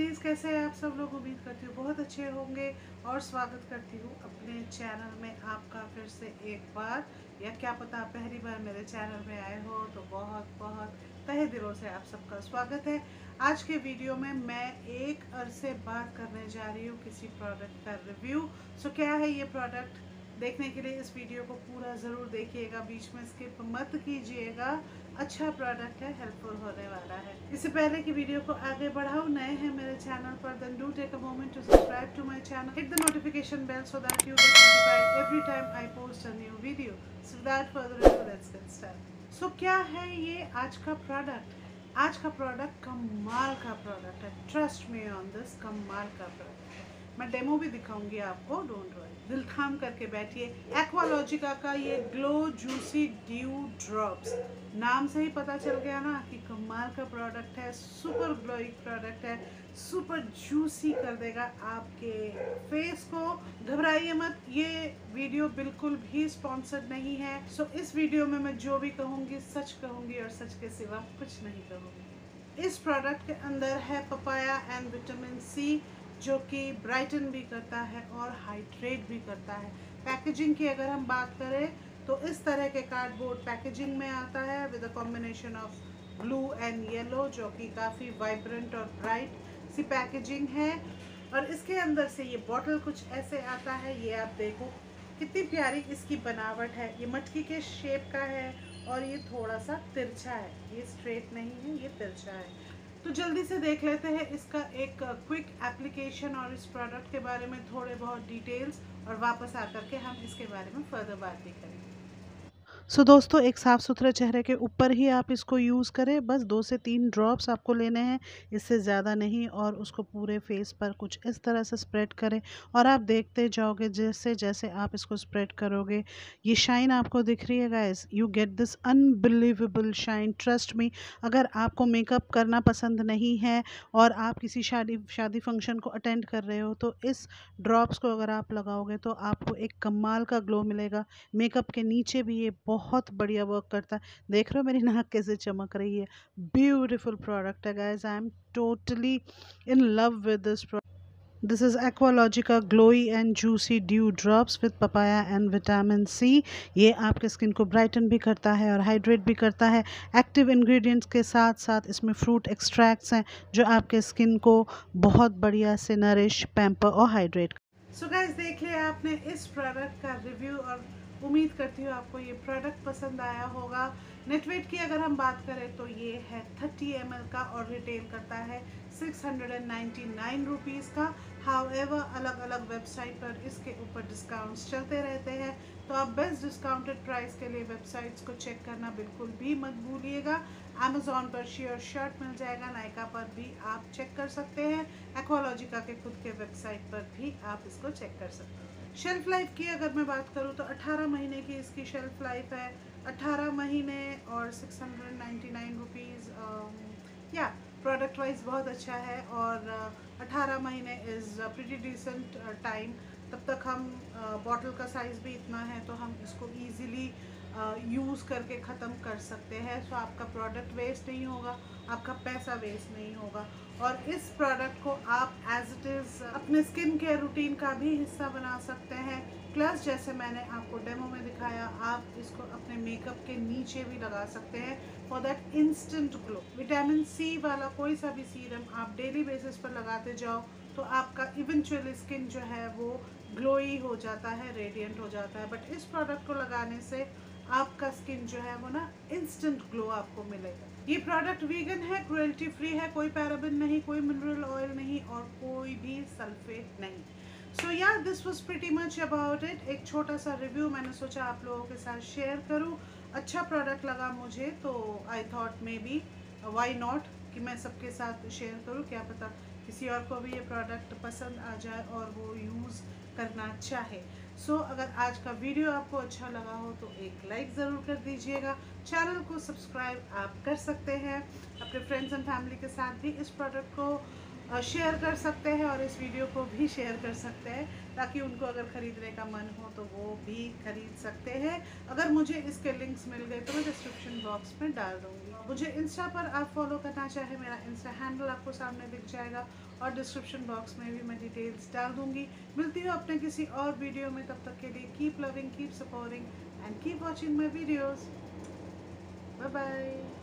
सब लोग? उम्मीद करती हूँ बहुत अच्छे होंगे और स्वागत करती हूँ अपने चैनल में आपका फिर से एक बार। या क्या पता पहली बार मेरे चैनल में आए हो तो बहुत बहुत तहे दिलों से आप सबका स्वागत है। आज के वीडियो में मैं एक अरसे बात करने जा रही हूँ किसी प्रोडक्ट का रिव्यू सो क्या है ये प्रोडक्ट देखने के लिए इस वीडियो को पूरा ज़रूर देखिएगा, बीच में स्किप मत कीजिएगा। अच्छा प्रोडक्ट है हेल्पफुल होने वाला है। इससे पहले कि वीडियो को आगे बढ़ाओ नए हैं मेरे चैनल पर then do take a moment to subscribe to my channel hit the notification bell so that you get notified every time I post a new video so without further ado let's get start so क्या है ये आज का product आज का product कमाल का product है। ट्रस्ट मी ऑन दिस कमाल का प्रोडक्ट है। मैं डेमो भी दिखाऊँगी आपको डोंट वरी दिल थाम करके बैठिए। एक्वालॉजिका का ये ग्लो जूसी ड्यू ड्रॉप्स नाम से ही पता चल गया ना कि कमाल का प्रोडक्ट है सुपर ग्लोइंग प्रोडक्ट है सुपर जूसी कर देगा आपके फेस को। घबराइए मत, ये वीडियो बिल्कुल भी स्पॉन्सर्ड नहीं है। सो इस वीडियो में मैं जो भी कहूँगी, सच कहूँगी और सच के सिवा कुछ नहीं कहूँगी। इस प्रोडक्ट के अंदर है पपाया एंड विटामिन सी जो कि ब्राइटन भी करता है और हाइड्रेट भी करता है। पैकेजिंग की अगर हम बात करें तो इस तरह के कार्डबोर्ड पैकेजिंग में आता है with a combination of blue and yellow जो कि काफ़ी वाइब्रेंट और ब्राइट सी पैकेजिंग है। और इसके अंदर से ये बॉटल कुछ ऐसे आता है, ये आप देखो। कितनी प्यारी इसकी बनावट है। ये मटकी के शेप का है और ये थोड़ा सा तिरछा है। ये स्ट्रेट नहीं है, ये तिरछा है। तो जल्दी से देख लेते हैं इसका एक क्विक एप्लीकेशन और इस प्रोडक्ट के बारे में थोड़े बहुत डिटेल्स और वापस आकर के हम इसके बारे में फर्दर बात भी करेंगे। सो दोस्तों, एक साफ़ सुथरे चेहरे के ऊपर ही आप इसको यूज़ करें। बस दो से तीन ड्रॉप्स आपको लेने हैं, इससे ज़्यादा नहीं और उसको पूरे फेस पर कुछ इस तरह से स्प्रेड करें और आप देखते जाओगे जैसे जैसे आप इसको स्प्रेड करोगे, ये शाइन आपको दिख रही है guys. You get this unbelievable shine, trust me. अगर आपको मेकअप करना पसंद नहीं है और आप किसी शादी शादी फ़ंक्शन को अटेंड कर रहे हो तो इस ड्रॉप्स को अगर आप लगाओगे तो आपको एक कमाल का ग्लो मिलेगा। मेकअप के नीचे भी ये बहुत बहुत बढ़िया वर्क करता है। देख रहे हो मेरी नाक कैसे चमक रही है। ब्यूटिफुल प्रोडक्ट है guys I am totally in love with this this is Aqualogica glowy and juicy dew drops with papaya and vitamin C ये आपके स्किन को ब्राइटन भी करता है और हाइड्रेट भी करता है। एक्टिव इंग्रेडिएंट्स के साथ साथ इसमें फ्रूट एक्सट्रैक्ट्स हैं जो आपके स्किन को बहुत बढ़िया से नरिश पैम्पर और हाइड्रेट सो गैस देख लिया आपने इस प्रोडक्ट का रिव्यू और उम्मीद करती हूँ आपको ये प्रोडक्ट पसंद आया होगा। नेटवेट की अगर हम बात करें तो ये है 30 एम का और रिटेल करता है सिक्स हंड्रेड का। हाउ अलग अलग वेबसाइट पर इसके ऊपर डिस्काउंट्स चलते रहते हैं। तो आप बेस्ट डिस्काउंटेड प्राइस के लिए वेबसाइट्स को चेक करना बिल्कुल भी मत भूलिएगा। अमेजोन पर शेयर शर्ट मिल जाएगा नायका पर भी आप चेक कर सकते हैं। एक्वालॉजिका के खुद के वेबसाइट पर भी आप इसको चेक कर सकते हैं। शेल्फ लाइफ की अगर मैं बात करूँ तो 18 महीने की इसकी शेल्फ लाइफ है। 18 महीने और six hundred ninety nine rupees या प्रोडक्ट वाइज बहुत अच्छा है और uh, 18 महीने इज़ प्रिटी डिसेंट टाइम तब तक हम बॉटल का साइज़ भी इतना है तो हम इसको ईज़िली यूज़ करके ख़त्म कर सकते हैं। सो आपका प्रोडक्ट वेस्ट नहीं होगा आपका पैसा वेस्ट नहीं होगा। और इस प्रोडक्ट को आप एज इट इज़ अपने स्किन केयर रूटीन का भी हिस्सा बना सकते हैं। प्लस जैसे मैंने आपको डेमो में दिखाया, आप इसको अपने मेकअप के नीचे भी लगा सकते हैं। For that instant glow vitamin C वाला कोई सा भी सीरम आप डेली बेसिस पर लगाते जाओ तो आपका इवेंचुअली स्किन जो है वो ग्लोई हो जाता है रेडियंट हो जाता है। बट इस प्रोडक्ट को लगाने से आपका स्किन जो है वो ना इंस्टेंट ग्लो आपको मिलेगा। ये प्रोडक्ट वीगन है क्रुएल्टी फ्री है, कोई पैराबिन नहीं, कोई मिनरल ऑयल नहीं और कोई भी सल्फेट नहीं। So yeah this was pretty much about it एक छोटा सा रिव्यू मैंने सोचा आप लोगों के साथ शेयर करूँ। अच्छा प्रोडक्ट लगा मुझे तो I thought maybe why not कि मैं सबके साथ शेयर करूँ। क्या पता किसी और को भी ये प्रोडक्ट पसंद आ जाए और वो यूज़ करना चाहे। सो so, अगर आज का वीडियो आपको अच्छा लगा हो तो एक लाइक ज़रूर कर दीजिएगा। चैनल को सब्सक्राइब आप कर सकते हैं। अपने फ्रेंड्स एंड फैमिली के साथ भी इस प्रोडक्ट को शेयर कर सकते हैं और इस वीडियो को भी शेयर कर सकते हैं, ताकि उनको अगर ख़रीदने का मन हो तो वो भी खरीद सकते हैं। अगर मुझे इसके लिंक्स मिल गए तो मैं डिस्क्रिप्शन बॉक्स में डाल दूँगी। मुझे इंस्टा पर आप फॉलो करना चाहे, मेरा इंस्टा हैंडल आपको सामने दिख जाएगा और डिस्क्रिप्शन बॉक्स में भी मैं डिटेल्स डाल दूँगी। मिलती हूँ अपने किसी और वीडियो में, तब तक के लिए keep loving keep supporting and keep watching my videos bye bye